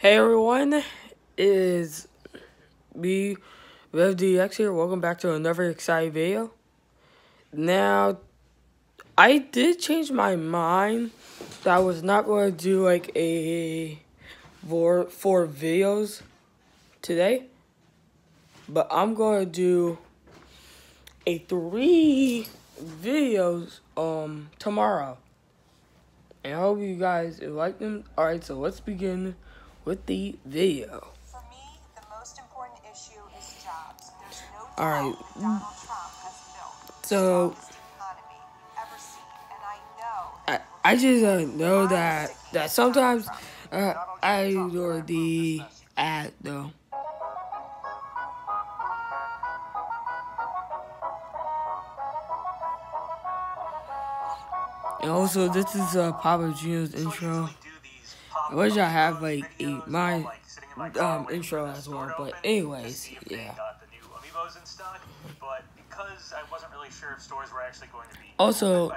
Hey everyone, it is me, RevDX here. Welcome back to another exciting video. Now, I did change my mind that I was not going to do like a four, four videos today, but I'm going to do a three videos um tomorrow. And I hope you guys like them. Alright, so let's begin with the video. For me, the most important issue is jobs. No All right. that Donald Trump has built So- the strongest economy ever seen, and I I, I just uh, know that that sometimes uh, I ignore the ad though. And also, this is uh, Papa Gino's intro. I wish I have like a my um intro as well, but anyways, yeah. Also,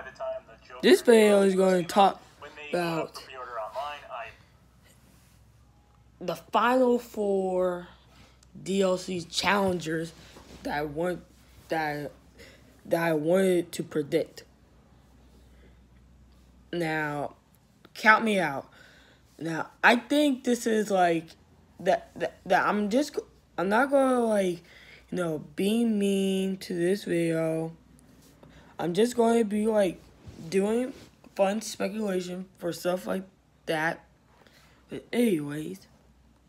This video is going to talk about the final four DLC challengers that I want that that I wanted to predict. Now, count me out. Now, I think this is like that that, that I'm just I'm not gonna like you know be mean to this video. I'm just going to be like doing fun speculation for stuff like that. But anyways,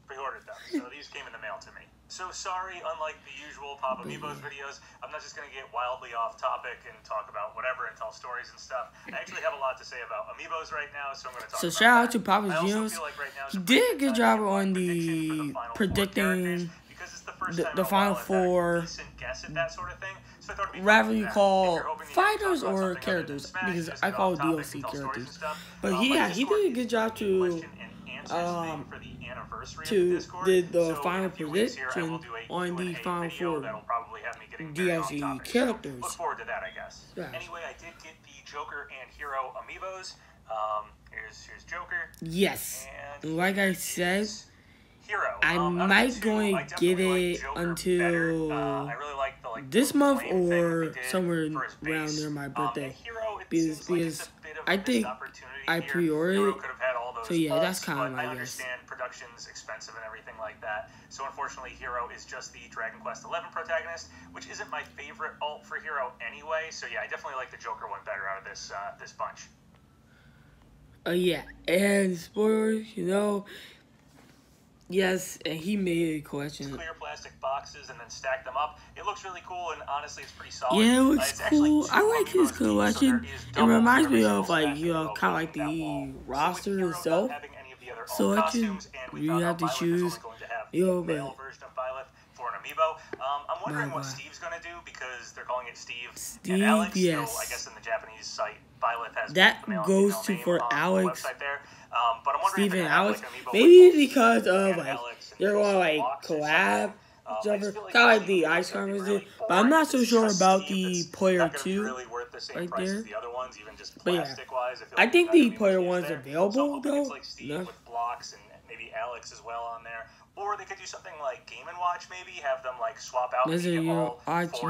pre-ordered them, so these came in the mail to me. So sorry, unlike the usual Pop Amiibos videos, I'm not just gonna get wildly off topic and talk about whatever and tell stories and stuff. I actually have a lot to say about Amiibos right now, so I'm gonna talk. So about shout out to Papa I also Gino's. feel like right He did a good job on the predicting characters, because it's the the- final while I've had a four- decent guess at that sort of thing. So I thought it'd be fun Whatever you call If you're hoping to talk fighters or something other than characters, because I call DLC and tell stories and characters. But Um, he- yeah, he did a good job to, question and answers thing um, anniversary of to the Discord. did the So final weeks here, prediction on the final four that'll probably have me getting very off DLC characters. Look forward to that, I guess. Yeah. Anyway, I did get the Joker and Hero amiibos. Um, here's here's Joker. Yes, And like I said, Hero. I Um, might going I get definitely like it until. Uh, I really like the, like, this month flame thing that or somewhere around near my Um, birthday. and Hero, it Because- like because of a I think I pre-ordered it. could have had all those So, yeah, that's kinda but my I guess. Expensive and everything like that. So unfortunately, Hero is just the Dragon Quest XI protagonist, which isn't my favorite alt for Hero anyway. So yeah, I definitely like the Joker one better out of this uh, this bunch. Uh, yeah, and spoilers, you know. Yes, and he made a question. Clear plastic boxes and then stack them up. It looks really cool, and honestly, it's pretty solid. Yeah, it Uh, looks actually cool. I like his deep, so collection. It reminds me of like you know, kind of like the wall. So with roster itself. having any of the other So I can- and we you have to Byleth choose- only going to have Yo, the male version of Byleth for an amiibo. Um, I'm wondering My what Steve's to do because they're calling it Steve, Steve, and Alex. yes. So I guess in the Japanese site, Byleth has That goes to for Alex. Um, but I'm wondering Steve and Alex. like, an amiibo with Maybe because of like they're gonna like collab Um, I each just other, feel like kind of like the Ice gonna be really. But I'm not so sure about the player not gonna be two. really the right there. the ones, But yeah. I, I like think the not gonna be player one's there. available, so I'm hoping It's though. like No. with blocks and maybe Alex as well on there. Or they could do something like Game and Watch, maybe have them like swap out There's a Pikachu Euro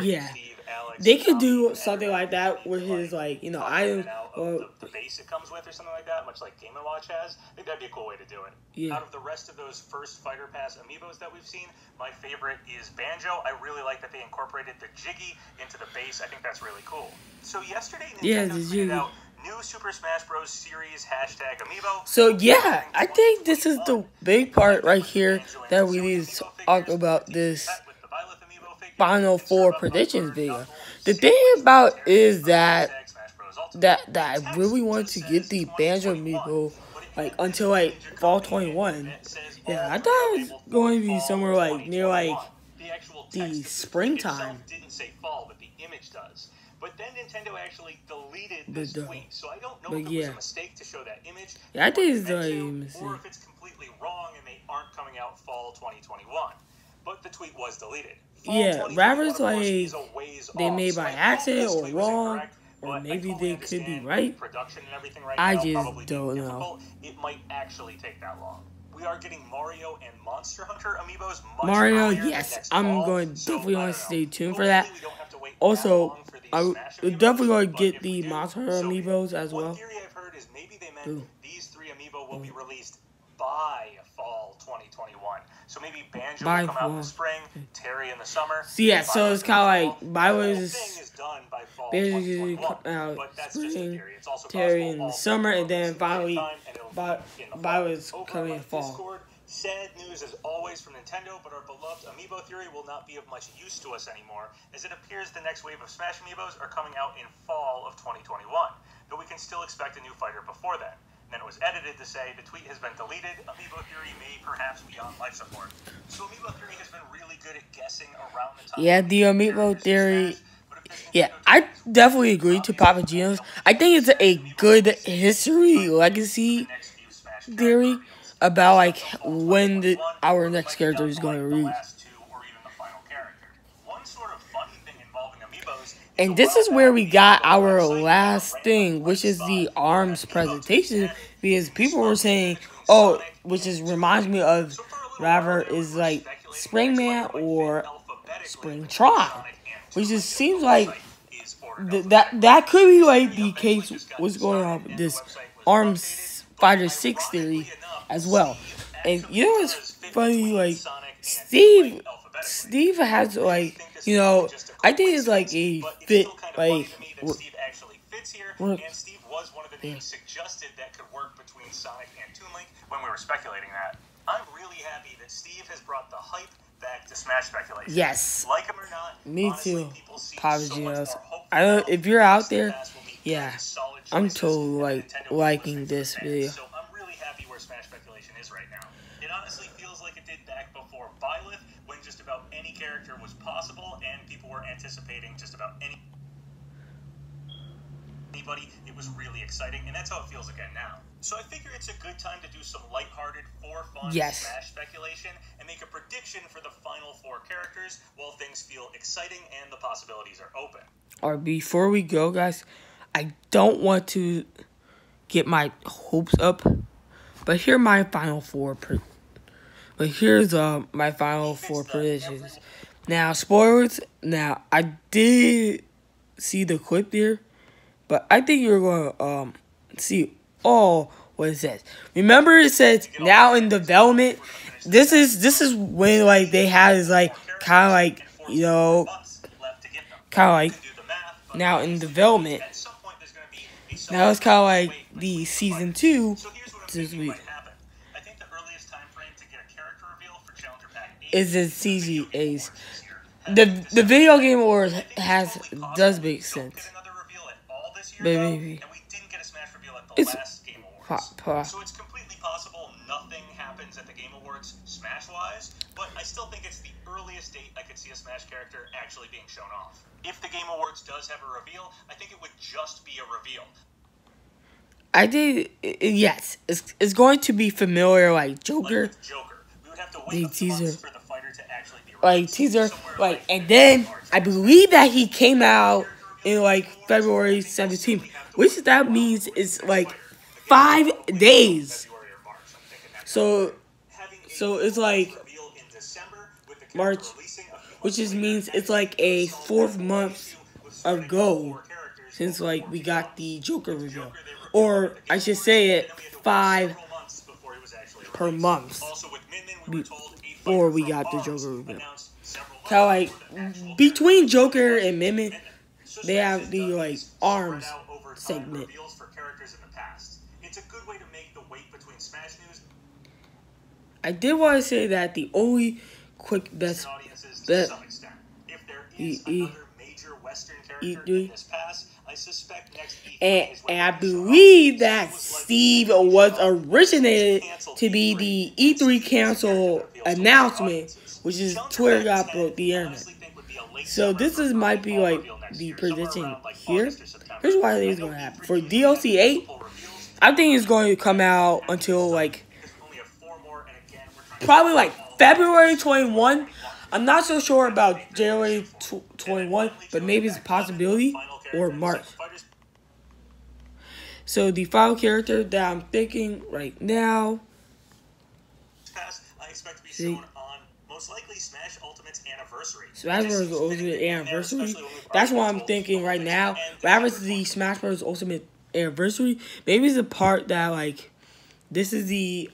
yeah. Steve, Alex, They could do something like that with his like you know swap in item and out of or the, the base it comes with or something like that, much like Game & Watch has. I think that'd be a cool way to do it. Yeah. Out of the rest of those first Fighter Pass amiibos that we've seen, my favorite is Banjo. I really like that they incorporated the Jiggy into the base. I think that's really cool. So yesterday, Nintendo Yeah, tweeted out new Super Smash Bros. Series hashtag amiibo. So yeah, I think this is the big part right here that we need to talk about this Final Four predictions video. The thing about is that that that I really wanted to get the Banjo amiibo like until like fall 21. Yeah, I thought it was going to be somewhere like near like the springtime. Didn't say fall, but the image does. But then Nintendo actually deleted this uh, tweet, so I don't know if it was yeah. a mistake to show that image. Yeah, I think it's a Or if it's completely wrong and they aren't coming out fall 2021. But the tweet was deleted. Fall Yeah, 2021, rappers, like, they made by accident or wrong, incorrect, I maybe they could be right. Production and everything right I now just probably don't know. It might actually take that long. we are getting Mario and Monster Hunter amiibos. Much Mario, yes, I'm fall, going so definitely want to stay tuned for that. we don't have to wait that Also, long for these I would Smash would amiibos, definitely want to get the Monster Hunter so amiibos as well. theory I've heard is maybe they meant Ooh. these three amiibo will be released by fall 2021. So maybe Banjo By will come out in the spring, Terry in the summer. So yeah, so it's kinda the like fall. Byleth The whole is- thing is done by fall Banjo usually come out but that's just a spring, theory. Terry in the summer, and then released at the same finally time, and it'll Vi- be in the fall. Byleth's coming in fall. Discord, Sad news as always from Nintendo, but our beloved Amiibo theory will not be of much use to us anymore, as it appears the next wave of Smash Amiibos are coming out in fall of 2021, though we can still expect a new fighter before then. Then it was edited to say the tweet has been deleted. Amiibo theory may perhaps be on life support. So Amiibo theory has been really good at guessing around the time. Yeah, the Amiibo theory- Smash, but if this Yeah, I definitely agree to Papa Gino's. I think it's a good history legacy theory about like when the our next character is going to reach. And this is where we got our last thing, which is the arms presentation, because people were saying, "Oh, which is reminds me of rather is like Springman or Spring Springtron," which just seems like th- that that could be like the case what's going on with this Arms Fighter Six theory as well. And you know what's funny? Like Steve, Steve has like you know I think it's like a fit like fits here, what- and Steve was one of the names suggested that could work between Sonic and Toon Link when we were speculating that. I'm really happy that Steve has brought the hype back to Smash speculation. yes. Like him or not, Me honestly, too. Papa so more I don't- if you're out there, past will be yeah, I'm totally, like, liking this video. So I'm really happy where Smash speculation is right now. It honestly feels like it did back before Byleth, when just about any character was possible and people were anticipating just about any anybody. It was really exciting, and that's how it feels again now. So I figure it's a good time to do some lighthearted, for fun Yes. Smash speculation and make a prediction for the final four characters while things feel exciting and the possibilities are open. Or before we go, guys, I don't want to get my hopes up, but here my final four. Pre- but here's uh my final four predictions. Now spoilers. Now I did see the clip there, but I think you're going to um see all what it says. Remember, it says now in development. This is this is when like they had is like kind of like you know kind of like now in development. Now it's kind of like the season two this week. Is it TGA's? The the video game awards has does make sense. Maybe. It's po- po- So it's completely possible nothing happens at the Game Awards Smash wise, but I still think it's the earliest date I could see a Smash character actually being shown off. If the Game Awards does have a reveal, I think it would just be a reveal. I i- yes, it's it's going to be familiar like Like Joker, with Joker, we would have to wait a teaser. for the fighter to actually be like teaser, Somewhere like and then I believe that he came out in like February seventeenth, which that means is like five days. So so it's like March, which just means it's like a fourth month ago since like we got the Joker reveal, or I should say it five per month before we got the Joker reveal. of like between Joker and Mimic, they have the, like, arms over segment. reveals for characters in the past. It's a good way to make the wait between Smash news I did want to say that the only quick best and audiences to bet- If there is E- another major Western character E3. in this pass, I suspect next And, and I they show off. believe that It was like Steve was originated to be the E3 Steve cancel is the character that appeals to announcement, which is Twitter got broke the internet. So this is might be like the prediction like, here. August or September. Here's why I is gonna happen for DLC eight. I think it's going to come out until like because we only have four more, and again, we're trying to probably like February 21. I'm not so sure about January 21, but maybe it's a possibility or March. So the final character that I'm thinking right now expect to be See? Most likely Smash Ultimate's anniversary. Smash Bros. Ultimate Anniversary. especially when we That's what brought I'm thinking right now. Whatever other the. Smash Bros. Ultimate Anniversary, maybe it's the part that like this is the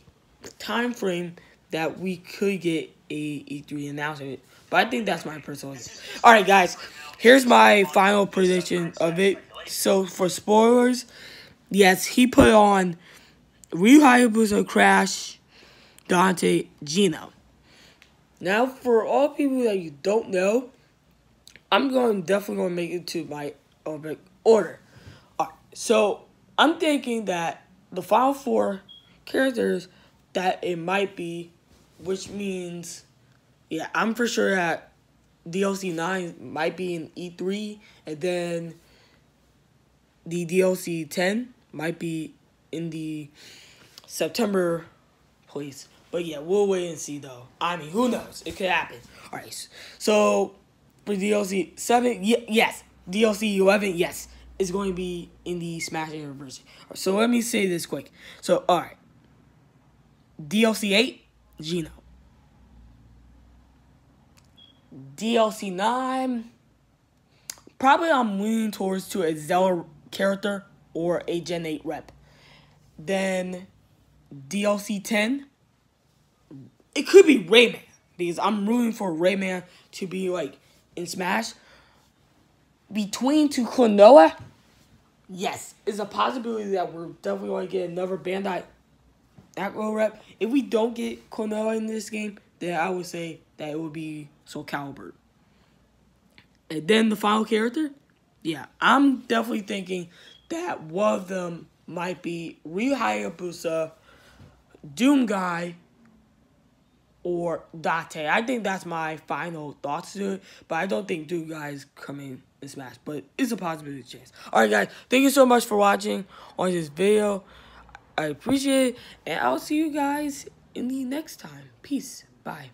time frame that we could get a E3 announcement. But I think that's my personal. All right, guys. Here's my final prediction of it. So for spoilers, yes, he put on Ryu Hayabusa, Crash, Dante, Geno. Now, for all people that you don't know, I'm going definitely going to make it to my order. order. Alright, so I'm thinking that the final four characters that it might be, which means, yeah, I'm for sure that DLC nine might be in E3, and then the DLC ten might be in the September place. But yeah, we'll wait and see though. I mean, who knows? It could happen. All right. So for DLC seven, y- yes. DLC eleven, yes, is going to be in the Smash Anniversary. So let me say this quick. So all right. DLC eight, Geno. DLC nine. Probably I'm leaning towards to a Zelda character or a Gen 8 rep. Then DLC 10, it could be Rayman because I'm rooting for Rayman to be like in Smash. Between two Klonoa, yes, it's a possibility that we're definitely going to get another Bandai Namco rep. If we don't get Klonoa in this game, then I would say that it would be Soul Calibur. And then the final character, yeah, I'm definitely thinking that one of them might be Ryu Hayabusa, Doom Guy, or Dante. I think that's my final thoughts to it, but I don't think Doom guys coming in Smash, but it's a possibility chance. Alright guys, thank you so much for watching on this video. I appreciate it, and I'll see you guys in the next time. Peace. Bye.